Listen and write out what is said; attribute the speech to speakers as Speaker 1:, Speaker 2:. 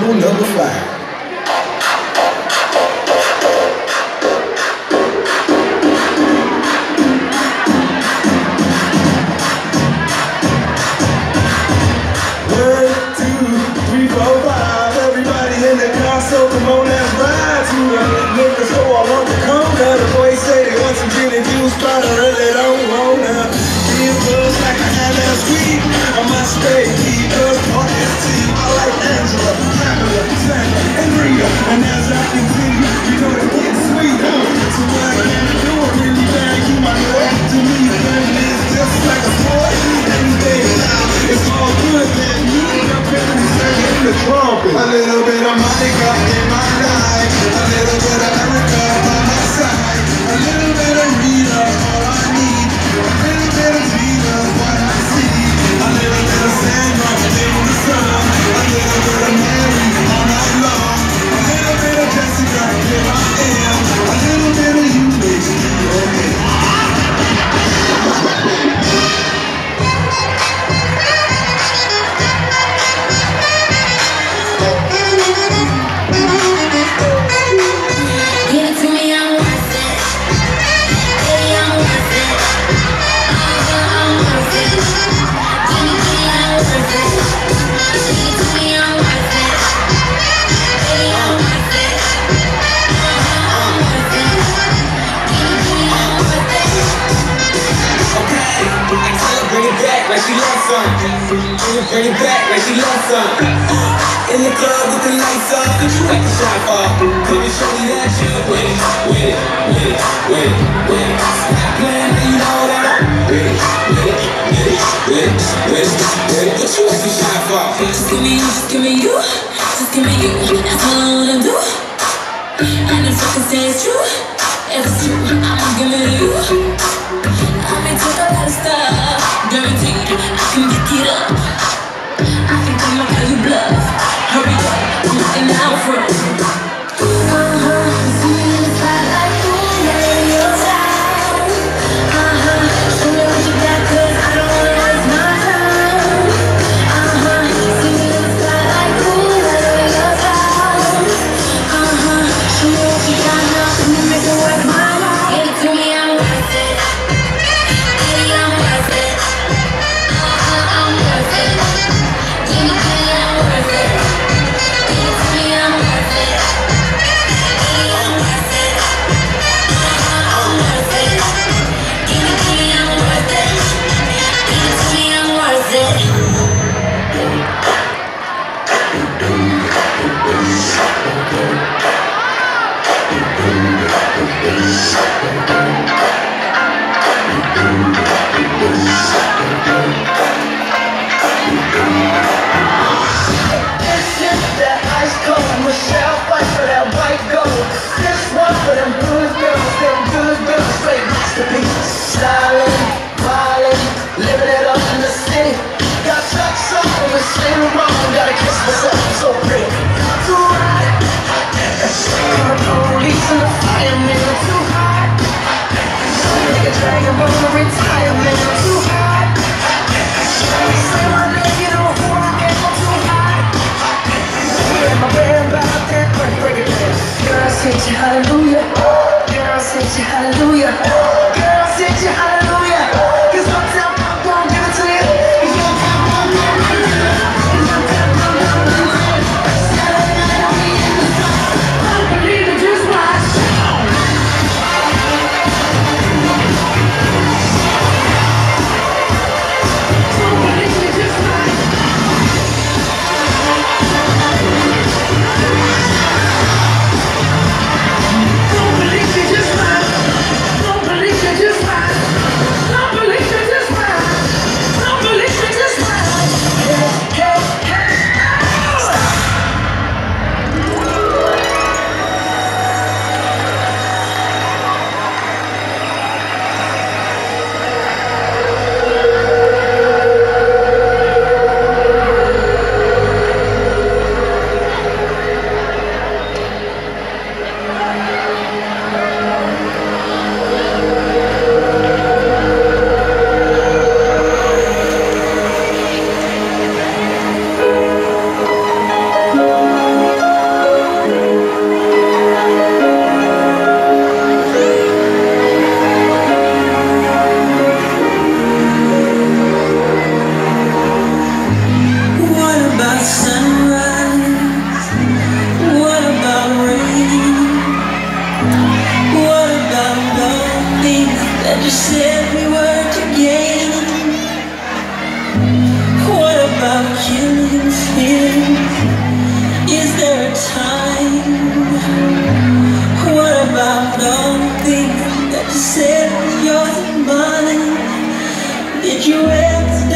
Speaker 1: and gentlemen, this is
Speaker 2: Bring it back like she loves some. In the club with the lights off, you like a shot fall. Baby, show me that you with it, with it, with it, with it, with it. Stop playing, now you know that I'm with it, with it, with it, with it, with it, with it. What you like a shot for?
Speaker 3: Just give me you, just give me you, just give me you. That's all I wanna do. And if I can say it's true, it's true, I'ma give it to you. dragon from retirement. you said we were together What about killing feelings? Is there a time? What about all the things that you said was yours and mine? Did you ever